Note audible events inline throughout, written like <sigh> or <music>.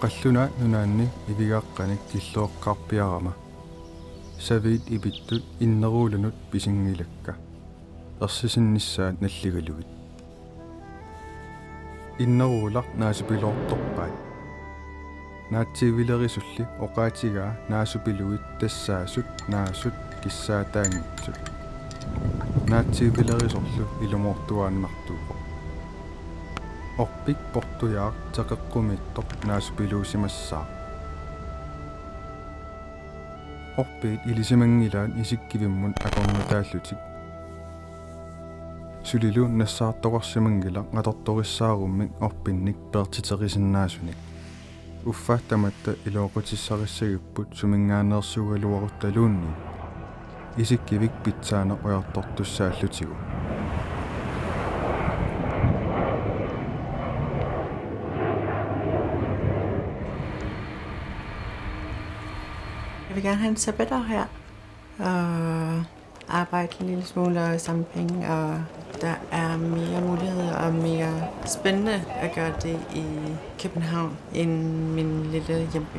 оққаллуна нунаанни ивигааққаник киллооққарпиарама савит ибиттут иннеруулунут писингилакка ерсисиннссаат наллигалугит иннеруулар наасипилоорторпаат наатсивилерисулли оқаатигаа наасупилуит тассаасут наасут киссаатаангитсут наатсивилерисорлу илумоортуааннартуу орпик портуяар теқэққумиттоқ наасупилуусимассаа орпит илисимангилаан исиккивиммун акорнутааллутик сулилуун нассаартоқарсимангила қаторториссааруммик орпинник пертитерисиннаасуник уффааттаматта илоокутиссариссагиппут сумингаанерсугалуарутталуунни исиккивик питсаане уяртортуссааллутигу vil gerne have en sabbatår her, og arbejde en lille smule og samle penge, og der er mere muligheder og mere spændende at gøre det i København end min lille hjemby.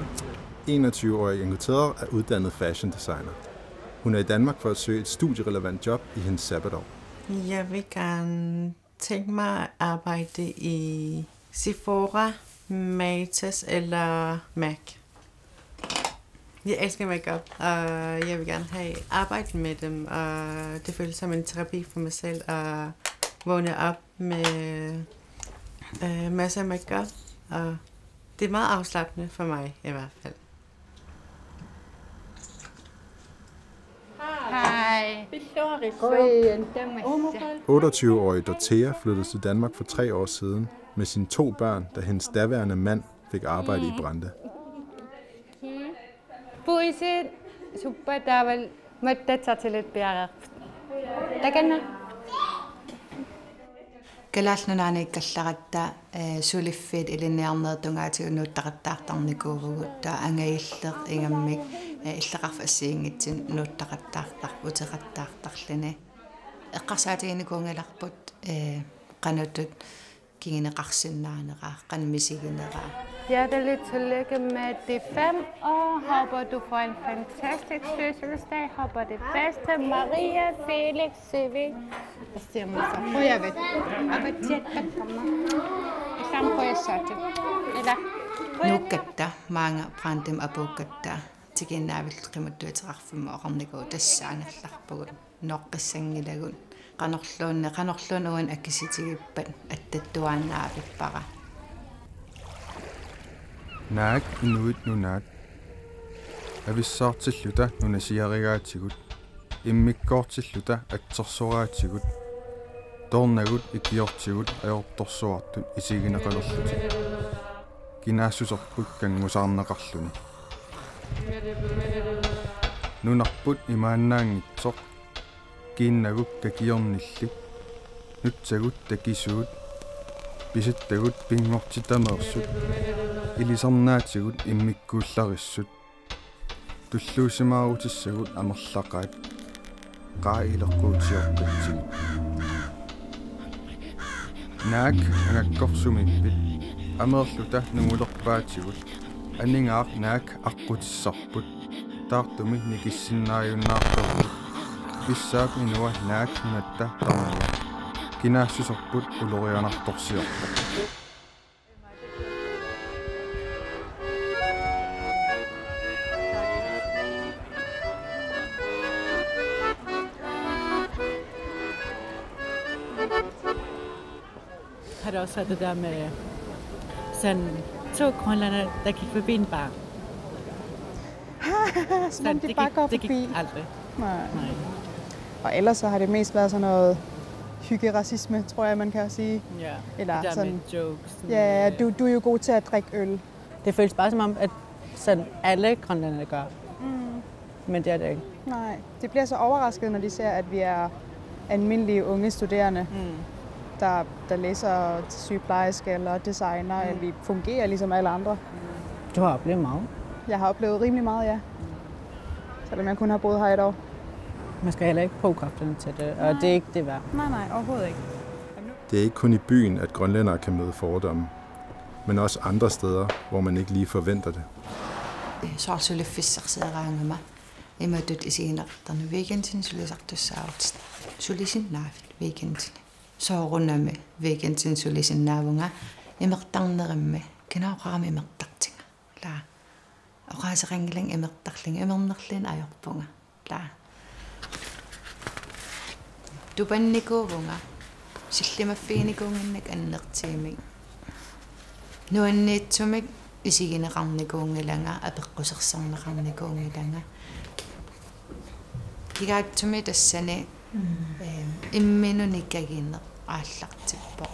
21-årige Ingrid er uddannet fashion designer. Hun er i Danmark for at søge et studierelevant job i hendes sabbatår. Jeg vil gerne tænke mig at arbejde i Sephora, Matas eller MAC. Jeg elsker makeup, og jeg vil gerne have arbejde med dem, og det føles som en terapi for mig selv at vågne op med øh, masser af makeup, og det er meget afslappende for mig i hvert fald. Hej. 28-årige Dorthea flyttede til Danmark for tre år siden med sine to børn, da hendes daværende mand fik arbejde i Brande. puisid suppataaval mattatsartilut piaqaq takanna калаалнунаани калларатта сулиффит илинниарнеэртунгаатигунууттақаттаартарникуугу таа ангаиллеқ ингаммик иллеқарф ассиингитсин нууттақаттаартар утеқаттаартарлини эққарсаатигиникуунгаларпут э qanutut kingeneqarsinnaanera qanmisiginera Hjertelig tillykke med de fem år. Håber du får en fantastisk fødselsdag. Håber det bedste. Maria, Felix, CV. Jeg siger mig så. Prøv jeg ved. Jeg vil tjekke på mig. Jeg sammen prøver jeg sådan. Eller? Nukatta, mange brandem og bukatta. тигиннаавиллеқиматтуатеқарфимма оқарникуу тассааналларпугут ноққиссангилагун канорлуунне канорлуунуун аккиситигиппат аттаттуаанаавиппара наак инуит нунаат ависсаартиллута нунасиаригаатигут иммиккоортиллута атсерсураатигут торнагут икиортигут аёрторсуартут исигинеқалерлути кинаассусерпуккан гусаарнеқарлуни нунарпут имаанаангитсоқ кииннагукка киорнилли нутсагут такисуут писаттагут пингорчитамеерсут илисарнаатигут иммиккууллариссут. Туллуусимаарутиссагут амерлақаат qaa ileqquutiorputsi naak angakkorsumippit ameerluta nungulerpaatigut aningaaq naak aqqutissarput taartumi nikissinnaajunnaartorput issaaq minua naak natta tarnua kinaassusarput ulorianartorsiorpo har det også været det der med sådan to grønlander, der gik forbi en bar. <laughs> Som det, det bare gik, går forbi. Det gik aldrig. Nej. Nej. Og ellers så har det mest været sådan noget hyggeracisme, tror jeg, man kan sige. Ja, Eller det der sådan, med jokes. ja, du, du er jo god til at drikke øl. Det føles bare som om, at sådan alle grønlændere gør. Mm. Men det er det ikke. Nej, de bliver så overrasket, når de ser, at vi er almindelige unge studerende, mm. der, der læser til sygeplejerske eller designer, mm. at vi fungerer ligesom alle andre. Du har oplevet meget. Jeg har oplevet rimelig meget, ja. Selvom jeg kun har boet her et år man skal heller ikke bruge kræfterne til det, nej. og det er ikke det værd. Nej, nej, overhovedet ikke. Det er ikke kun i byen, at grønlændere kan møde fordomme, men også andre steder, hvor man ikke lige forventer det. Sorgsølle fissarserang mig. Ima dødt i sin retterne weekenden, så læser du savst. Så læser naft weekenden. Så runder med weekenden, så læser navunga. Ima retterne med. Genau ramme ima rettinger. Klar. Og rejse ringeling ima rettinger. Ima rettinger ajorpunga. Klar. Тупанникуувунга силлимаффигиникуунгиннак аннертиимик нуанниитсумик исигинеқарникуунгиланга апеққусерсарнеқарникуунгиланга кигаатсуми тассани э имминуниккагинне ааллартиппо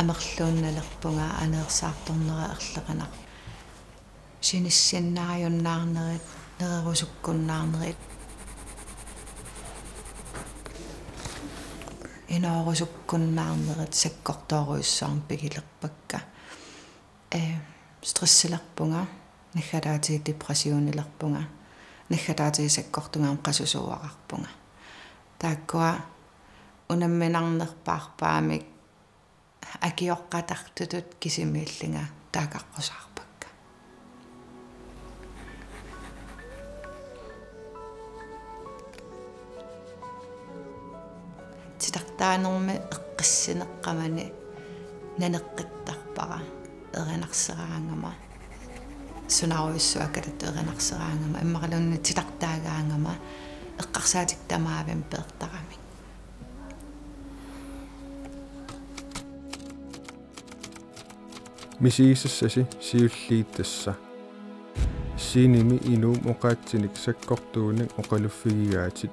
амерлуунналерпунга анеерсаарторнера ерлеқанар синиссианнариуннаарнерит нерерусуккуннаарнерит иноорусуккуннаарнерит саккортооруйссаарм пигилерпакка э стрессилерпунга наххалаати депрессионилерпунга наххалаати саккортунгаам qasusuararpunga тааккуа унамминарнерпаарпаамик акиоққатартутут кисимииллинга таакаққусаарпакка титартаанерми эққиссинеққамани нанеққиттарпара эринарсераангама сунаруйссуаккалат эринарсераангама иммақалунни тилартаагаангама эққарсаатик тамаавим пеэртарами мисиисассаси сиуллииттасса синими инуум оқаатсиник саккортууник оқалуффигигаатит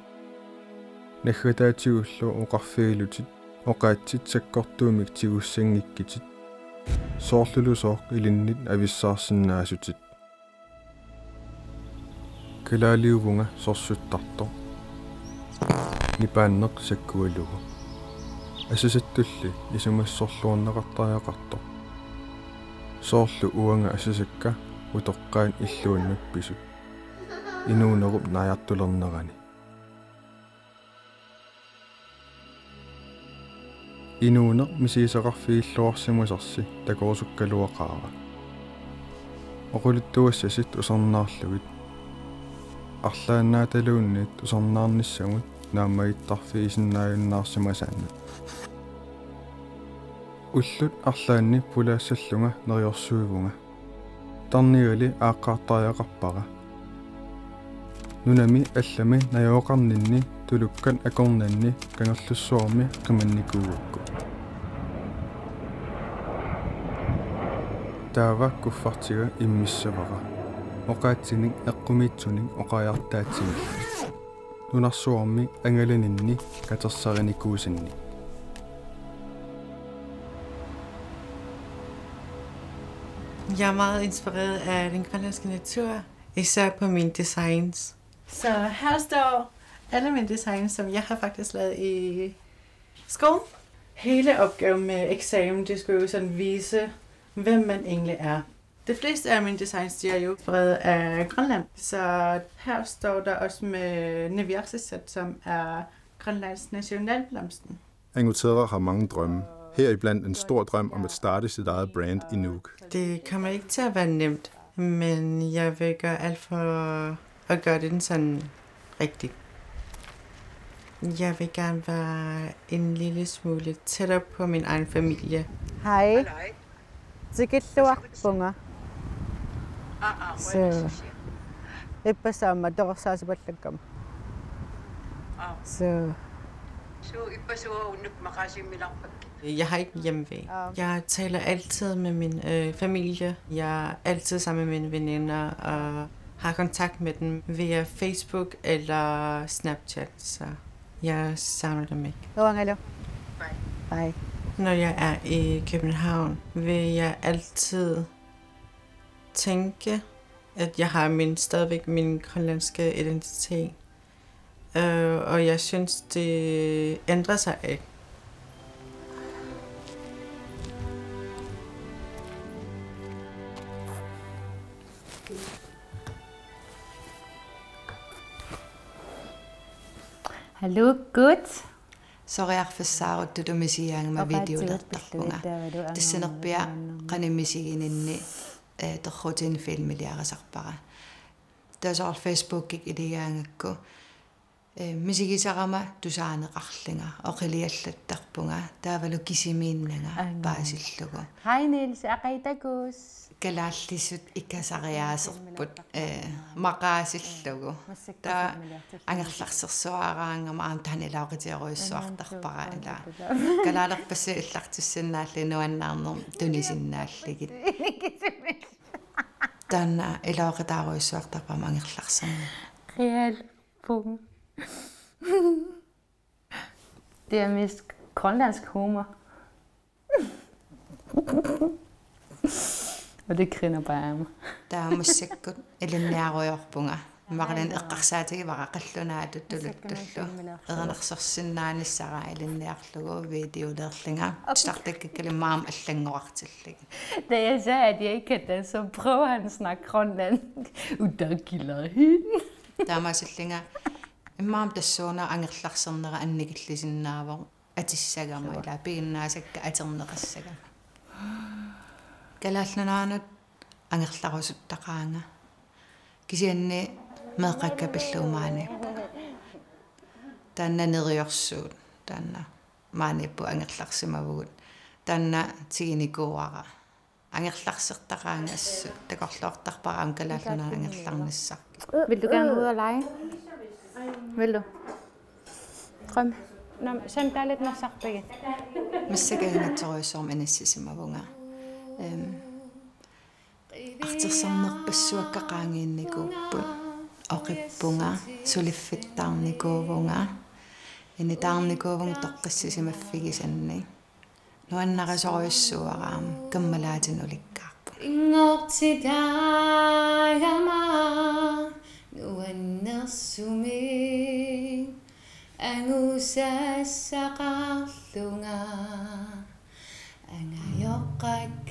наггатаатигуллу оқарфиилутит оқаатсит саккортуумик тигуссангиккитит соорлулусооқ илиннит ависсаарсинаасутит калаалиувунга сорсуттартор нипааннеқ саккуалугу. Асасаттулли исумассорлуорнеқартариақартор соорлу уанга асасакка утоққаан иллууннапписут инуунеруп наяртулернерани инуунеқ мисисақарфигиллуарсимусарси такоорсуккалуақаара оқулуттуассасит усернаарлугит арлааннааталуунниит усернаарниссагут нааммаиттарфи исиннааюннаарсимасааннут уллут арлаанни пулаассаллунга нериорсуивунга тарниули ааққаартариақарпара нунами аллами наёоқарнинни тулуккан акорнанни кангерлуссуарми қиманникуугакку таава куффартига иммиссавара оқаатсиник эққумиитсуник оқааяартаатсимилла нунарсуарми ангаланинни катерсариникуусинни Jeg er meget inspireret af den grønlandske natur, især på mine designs. Så her står alle mine designs, som jeg har faktisk lavet i skolen. Hele opgaven med eksamen, det skulle jo sådan vise, hvem man egentlig er. De fleste af mine designs, de er jo inspireret af Grønland. Så her står der også med Neviaxisat, som er Grønlands nationalblomsten. Angutera har mange drømme. Heriblandt en stor drøm om at starte sit eget brand i Nuuk. Det kommer ikke til at være nemt, men jeg vil gøre alt for at gøre det sådan rigtigt. Jeg vil gerne være en lille smule tættere på min egen familie. Hej Tikilluarpunga. Så иппасаама торсаасипаллаккам. Så Jeg har ikke hjemmevæg. Jeg taler altid med min øh, familie. Jeg er altid sammen med mine veninder og har kontakt med dem via Facebook eller Snapchat. Så jeg savner dem ikke. Ruangalo. Hej. Når jeg er i København, vil jeg altid tænke, at jeg har min, stadigvæk min grønlandske identitet. Øh, og jeg synes, det ændrer sig ikke. Hallo, gut сориарфассаарут тутумисиаангама видеолертарпунга тассанерпиа каниммисигининни э торрутин филмилиарасарпара таасаар фейсбуккик илигаангакку э мисигисарама тусаанеқарлинга оқилиаллаттарпунга таавалу кисимииннага паасиллугу Hej Niels, иккалааллиссут иккасариаасерпут э макаасиллугу та ангерларсерсуараангама аам таанилаақитиоруйссуартарпара ала калаалерпасса иллартиссаннаалли нуаннаарнер тунисиннааллигит. Танна илаақитааруйссуартарпама ангерларсерна реал пум. Det er mest grønlandsk humor уликрина паама таамассаккут илинниаруйорпунга марлин эққарсаатигивара қаллунаа туттулуттуллу ернерсорсиннааниссараа илинниарлугу видеолерлинга стартаккаккалиммаарам аллангоартиллиг да я sagde jeg ikke det, så prøver han at snakke grønlandsk. Udagiller hende. Der er masser længere. Imam der sådan er angerlagserne, annigellisinnaver. At det sækker mig, der er benene, at jeg ikke er tænder, at калаалланаанут ангерларусуттақаанга кисианни меэққаккапиллуумаани таанна нериорсуут таанна мааниппу ангерларсимавгут таанна тигиникууара ангерларсертақаанга ассут такорлоортарпараам калаалланаа ангерларниссар Vil du gerne ud og lege? Vil du? Drøm. Nå, send dig lidt nasakbække. массакаангаторуйссуарма анассисимавунга эм артерсернерпассуаккақаангиинникууппут оқиппунга сулиффиттаарникуувунга инитаарникуувун тоққиссисимаффигисанни нуаннарасоруйссуараам каммалаатинуликкаарпу Ring op til dig, Amar.